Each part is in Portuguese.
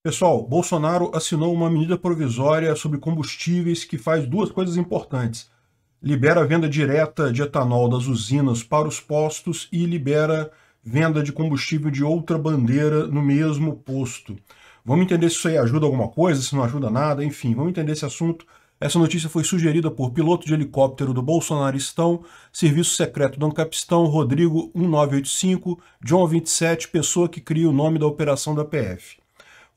Pessoal, Bolsonaro assinou uma medida provisória sobre combustíveis que faz duas coisas importantes. Libera a venda direta de etanol das usinas para os postos e libera venda de combustível de outra bandeira no mesmo posto. Vamos entender se isso aí ajuda alguma coisa, se não ajuda nada, enfim, vamos entender esse assunto. Essa notícia foi sugerida por piloto de helicóptero do Bolsonaristão, Serviço Secreto do Ancapistão, Rodrigo 1985, John 27, pessoa que cria o nome da operação da PF.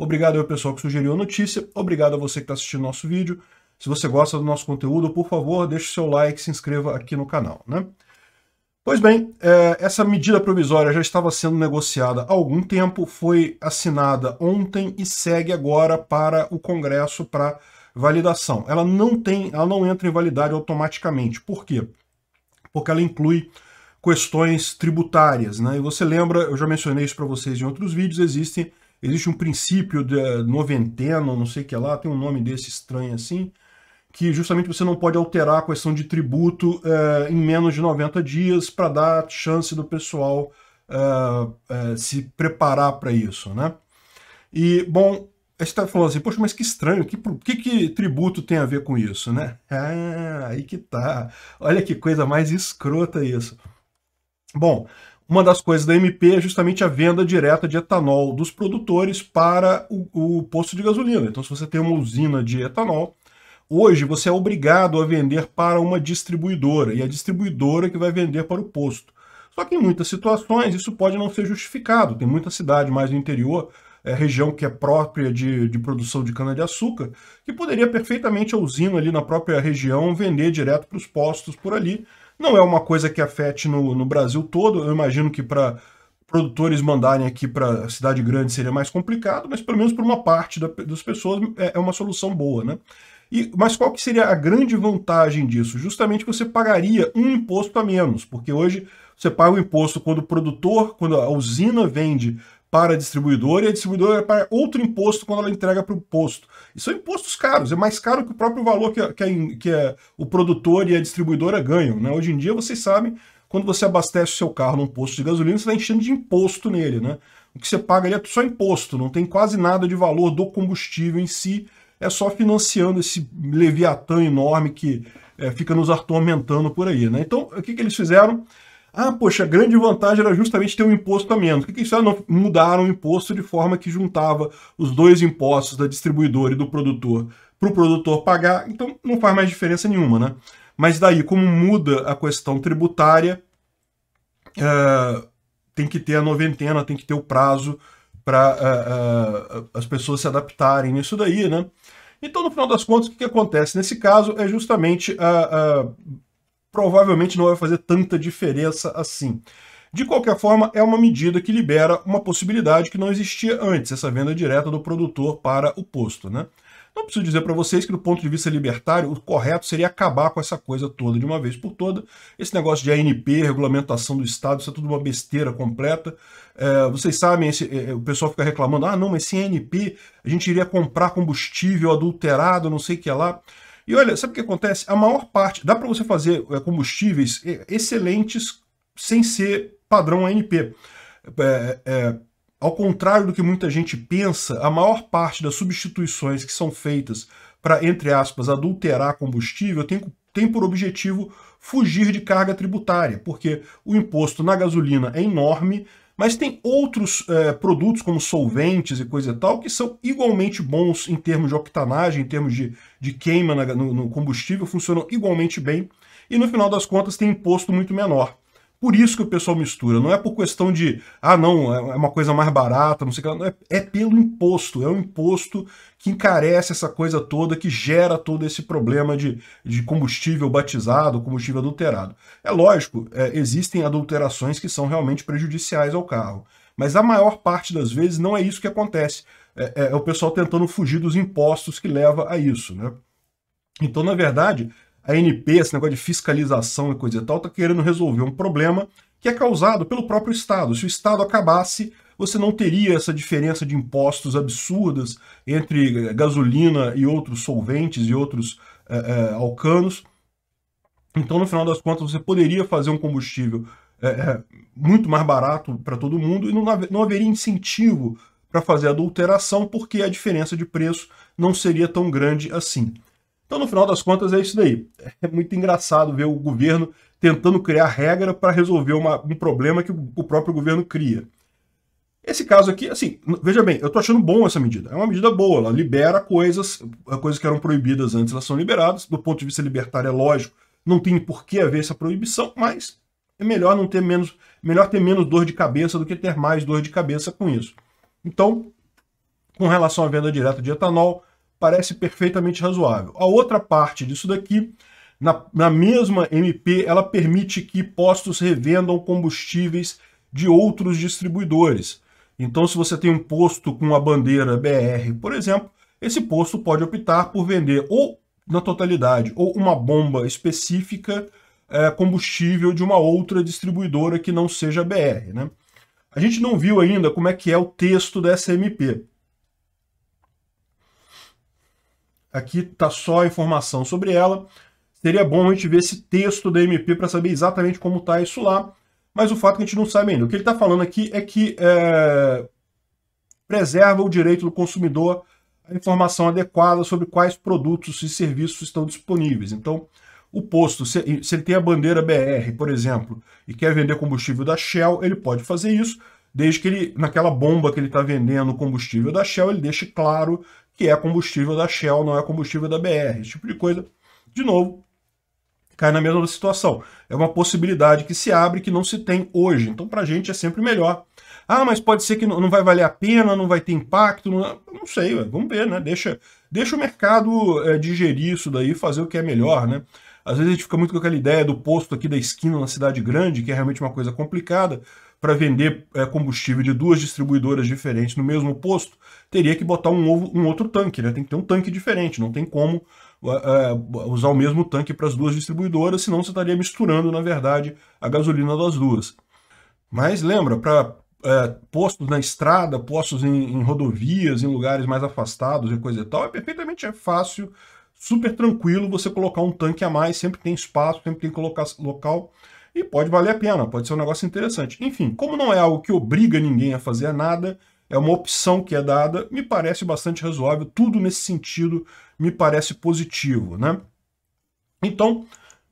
Obrigado ao pessoal que sugeriu a notícia, obrigado a você que está assistindo nosso vídeo. Se você gosta do nosso conteúdo, por favor, deixe o seu like, se inscreva aqui no canal. Né? Pois bem, é, essa medida provisória já estava sendo negociada há algum tempo, foi assinada ontem e segue agora para o Congresso para validação. Ela não tem, ela não entra em validade automaticamente. Por quê? Porque ela inclui questões tributárias, né? E você lembra, eu já mencionei isso para vocês em outros vídeos, existem existe um princípio de noventena, não sei o que lá, tem um nome desse estranho assim, que justamente você não pode alterar a questão de tributo é, em menos de 90 dias para dar chance do pessoal é, é, se preparar para isso, né? E, bom, você está falando assim, poxa, mas que estranho, que, que, que tributo tem a ver com isso, né? Ah, aí que tá. Olha que coisa mais escrota isso. Bom, uma das coisas da MP é justamente a venda direta de etanol dos produtores para o, o posto de gasolina. Então, se você tem uma usina de etanol, hoje você é obrigado a vender para uma distribuidora, e a distribuidora que vai vender para o posto. Só que em muitas situações isso pode não ser justificado. Tem muita cidade mais no interior, é, região que é própria de, de produção de cana-de-açúcar, que poderia perfeitamente a usina ali na própria região vender direto para os postos por ali, não é uma coisa que afete no, no Brasil todo, eu imagino que para produtores mandarem aqui para a cidade grande seria mais complicado, mas pelo menos para uma parte da, das pessoas é, é, uma solução boa, né? E, mas qual que seria a grande vantagem disso? Justamente você pagaria um imposto a menos, porque hoje você paga o imposto quando o produtor, quando a usina vende para a distribuidora e a distribuidora paga outro imposto quando ela entrega para o posto. E são impostos caros, é mais caro que o próprio valor que, que, a, que a, o produtor e a distribuidora ganham. Né? Hoje em dia, vocês sabem, quando você abastece o seu carro num posto de gasolina, você está enchendo de imposto nele. Né? O que você paga ali é só imposto, não tem quase nada de valor do combustível em si, é só financiando esse leviatã enorme que é, fica nos atormentando por aí. Né? Então, o que, que eles fizeram? Ah, poxa, a grande vantagem era justamente ter um imposto a menos. O que, que isso Não mudaram o imposto de forma que juntava os dois impostos da distribuidora e do produtor para o produtor pagar, então não faz mais diferença nenhuma, né? Mas daí, como muda a questão tributária, é, tem que ter a noventena, tem que ter o prazo para é, é, as pessoas se adaptarem nisso daí, né? Então, no final das contas, o que, que acontece? Nesse caso, é justamente a, a provavelmente não vai fazer tanta diferença assim. De qualquer forma, é uma medida que libera uma possibilidade que não existia antes, essa venda direta do produtor para o posto. Né? Não preciso dizer para vocês que, do ponto de vista libertário, o correto seria acabar com essa coisa toda de uma vez por toda. Esse negócio de ANP, regulamentação do Estado, isso é tudo uma besteira completa. É, vocês sabem, esse, é, o pessoal fica reclamando, ah, não, mas sem ANP a gente iria comprar combustível adulterado, não sei o que lá. E olha, sabe o que acontece? A maior parte, dá para você fazer é, combustíveis excelentes sem ser padrão ANP. É, é, ao contrário do que muita gente pensa, a maior parte das substituições que são feitas para, entre aspas, adulterar combustível tem, tem por objetivo fugir de carga tributária, porque o imposto na gasolina é enorme, mas tem outros é, produtos, como solventes e coisa e tal, que são igualmente bons em termos de octanagem, em termos de, de queima na, no, no combustível, funcionam igualmente bem, e no final das contas tem imposto muito menor. Por isso que o pessoal mistura, não é por questão de, ah não, é uma coisa mais barata, não sei o que, é, é pelo imposto, é o imposto que encarece essa coisa toda, que gera todo esse problema de, de combustível batizado, combustível adulterado. É lógico, é, existem adulterações que são realmente prejudiciais ao carro, mas a maior parte das vezes não é isso que acontece, é, é, é o pessoal tentando fugir dos impostos que leva a isso, né? Então, na verdade, a ANP, esse negócio de fiscalização e coisa e tal, está querendo resolver um problema que é causado pelo próprio Estado. Se o Estado acabasse, você não teria essa diferença de impostos absurdas entre eh, gasolina e outros solventes e outros é, é, alcanos. Então, no final das contas, você poderia fazer um combustível é, muito mais barato para todo mundo e não, não haveria incentivo para fazer adulteração, porque a diferença de preço não seria tão grande assim. Então, no final das contas, é isso daí. É muito engraçado ver o governo tentando criar regra para resolver uma, um problema que o próprio governo cria. Esse caso aqui, assim, veja bem, eu tô achando bom essa medida. É uma medida boa, ela libera coisas, coisas que eram proibidas antes, elas são liberadas. Do ponto de vista libertário, é lógico, não tem por que haver essa proibição, mas é melhor não ter menos, melhor ter menos dor de cabeça do que ter mais dor de cabeça com isso. Então, com relação à venda direta de etanol, parece perfeitamente razoável. A outra parte disso daqui, na, na mesma MP, ela permite que postos revendam combustíveis de outros distribuidores. Então, se você tem um posto com a bandeira BR, por exemplo, esse posto pode optar por vender ou na totalidade ou uma bomba específica é, combustível de uma outra distribuidora que não seja BR. Né? A gente não viu ainda como é que é o texto dessa MP. Aqui está só a informação sobre ela. Seria bom a gente ver esse texto da MP para saber exatamente como está isso lá mas o fato é que a gente não sabe ainda. O que ele está falando aqui é que é, preserva o direito do consumidor à informação adequada sobre quais produtos e serviços estão disponíveis. Então, o posto, se, ele tem a bandeira BR, por exemplo, e quer vender combustível da Shell, ele pode fazer isso, desde que ele, naquela bomba que ele está vendendo combustível da Shell, ele deixe claro que é combustível da Shell, não é combustível da BR. Esse tipo de coisa, de novo, cai na mesma situação. É uma possibilidade que se abre que não se tem hoje. Então, para a gente é sempre melhor. Ah, mas pode ser que não vai valer a pena, não vai ter impacto. Não, não sei, vamos ver, né? Deixa, deixa o mercado é, digerir isso daí, fazer o que é melhor, né? Às vezes a gente fica muito com aquela ideia do posto aqui da esquina na cidade grande, que é realmente uma coisa complicada, para vender é, combustível de duas distribuidoras diferentes no mesmo posto, teria que botar um, um outro tanque, né? Tem que ter um tanque diferente, não tem como uh, usar o mesmo tanque para as duas distribuidoras, senão você estaria misturando, na verdade, a gasolina das duas. Mas lembra, para é, postos na estrada, postos em, em, rodovias, em lugares mais afastados e coisa e tal, é perfeitamente é fácil, super tranquilo você colocar um tanque a mais, sempre tem espaço, sempre tem colocar local e pode valer a pena, pode ser um negócio interessante. Enfim, como não é algo que obriga ninguém a fazer nada, é uma opção que é dada, me parece bastante razoável, tudo nesse sentido me parece positivo, né? Então,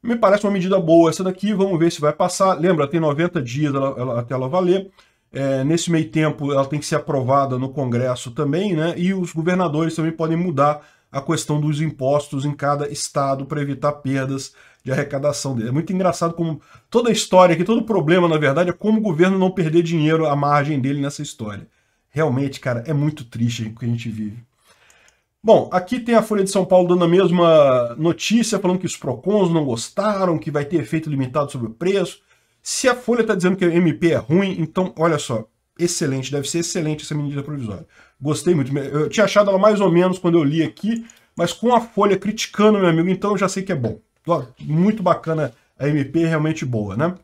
me parece uma medida boa essa daqui, vamos ver se vai passar. Lembra, tem 90 dias ela, ela, até ela valer. É, nesse meio tempo, ela tem que ser aprovada no Congresso também, né? E os governadores também podem mudar a questão dos impostos em cada estado para evitar perdas de arrecadação dele. É muito engraçado como toda a história aqui, todo o problema, na verdade, é como o governo não perder dinheiro à margem dele nessa história. Realmente, cara, é muito triste o que a gente vive. Bom, aqui tem a Folha de São Paulo dando a mesma notícia, falando que os PROCONs não gostaram, que vai ter efeito limitado sobre o preço. Se a Folha está dizendo que o MP é ruim, então, olha só, excelente, deve ser excelente essa medida provisória. Gostei muito. Eu tinha achado ela mais ou menos quando eu li aqui, mas com a Folha criticando, meu amigo, então eu já sei que é bom. Muito bacana a MP, realmente boa, né?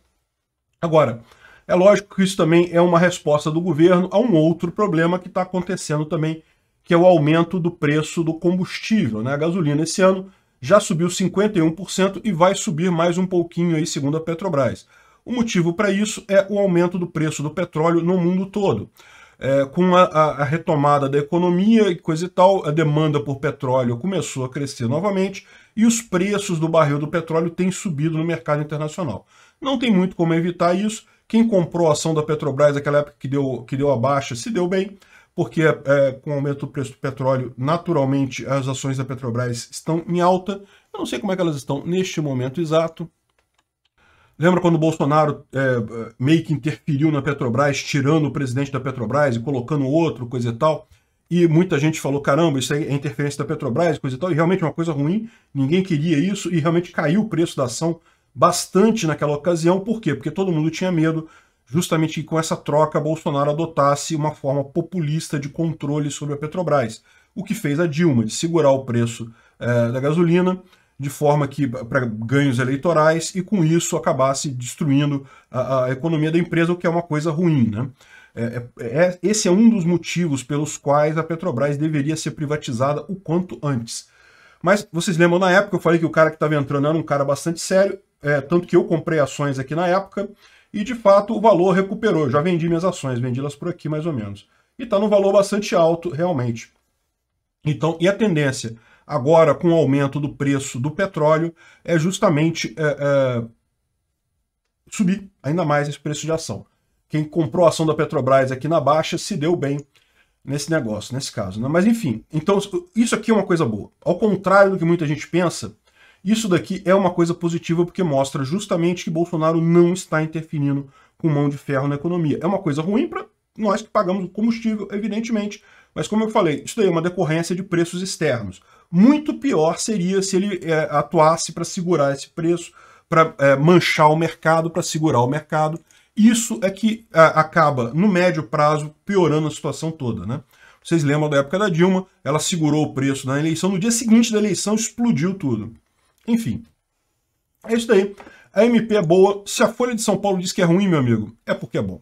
Agora, é lógico que isso também é uma resposta do governo a um outro problema que está acontecendo também, que é o aumento do preço do combustível. Né? A gasolina esse ano já subiu 51% e vai subir mais um pouquinho aí, segundo a Petrobras. O motivo para isso é o aumento do preço do petróleo no mundo todo. É, com a, a, retomada da economia e coisa e tal, a demanda por petróleo começou a crescer novamente e os preços do barril do petróleo têm subido no mercado internacional. Não tem muito como evitar isso, quem comprou a ação da Petrobras naquela época que deu, que deu a baixa se deu bem, porque é, com o aumento do preço do petróleo, naturalmente as ações da Petrobras estão em alta. Eu não sei como é que elas estão neste momento exato. Lembra quando o Bolsonaro é, meio que interferiu na Petrobras, tirando o presidente da Petrobras e colocando outro, coisa e tal? E muita gente falou, caramba, isso é interferência da Petrobras, coisa e tal, e realmente é uma coisa ruim, ninguém queria isso, e realmente caiu o preço da ação bastante naquela ocasião. Por quê? Porque todo mundo tinha medo justamente que com essa troca Bolsonaro adotasse uma forma populista de controle sobre a Petrobras. O que fez a Dilma de segurar o preço é, da gasolina de forma que para ganhos eleitorais e com isso acabasse destruindo a, a, economia da empresa, o que é uma coisa ruim. Né? É, é, é, esse é um dos motivos pelos quais a Petrobras deveria ser privatizada o quanto antes. Mas vocês lembram na época, eu falei que o cara que estava entrando era um cara bastante sério, é, tanto que eu comprei ações aqui na época, e de fato o valor recuperou. Eu já vendi minhas ações, vendi elas por aqui mais ou menos. e está num valor bastante alto realmente. Então, e a tendência agora com o aumento do preço do petróleo é justamente é, é, subir ainda mais esse preço de ação. Quem comprou a ação da Petrobras aqui na baixa se deu bem nesse negócio, nesse caso. Né? Mas enfim, então isso aqui é uma coisa boa. Ao contrário do que muita gente pensa, isso daqui é uma coisa positiva porque mostra justamente que Bolsonaro não está interferindo com mão de ferro na economia. É uma coisa ruim para nós que pagamos o combustível, evidentemente, mas como eu falei, isso daí é uma decorrência de preços externos. Muito pior seria se ele é, atuasse para segurar esse preço, para é, manchar o mercado, para segurar o mercado. Isso é que é, acaba, no médio prazo, piorando a situação toda. Né? Vocês lembram da época da Dilma, ela segurou o preço na eleição, no dia seguinte da eleição explodiu tudo. Enfim, é isso daí. A MP é boa. Se a Folha de São Paulo diz que é ruim, meu amigo, é porque é bom.